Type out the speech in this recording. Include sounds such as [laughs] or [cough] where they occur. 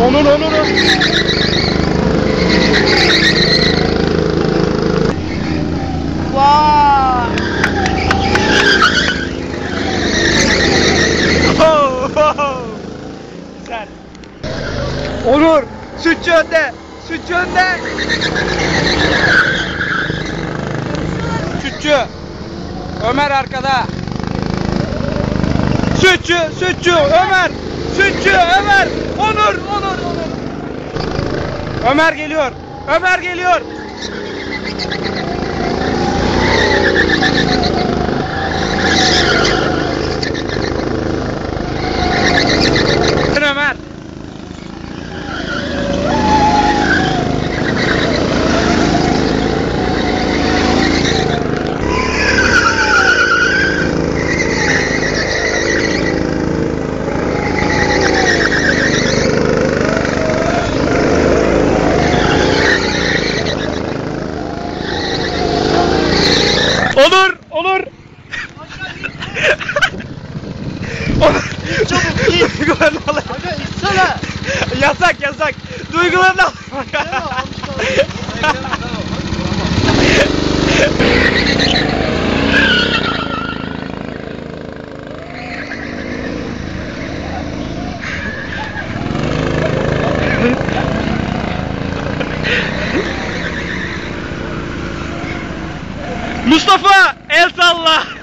Onur Onur. Vay. Oh, oh. Güzel. Onur. Sütçü önde. Sütçü önde. Sütçü. Ömer arkada. Sütçü, sütçü, Ömer. Sütçü, Ömer. Onur, Onur, Onur. Ömer geliyor. Ömer geliyor. Olur, olur. olur. Çabuk in. Duygularını al. Aga insana. yasak yasak. Duygularını al. [laughs] Mustafa el salla.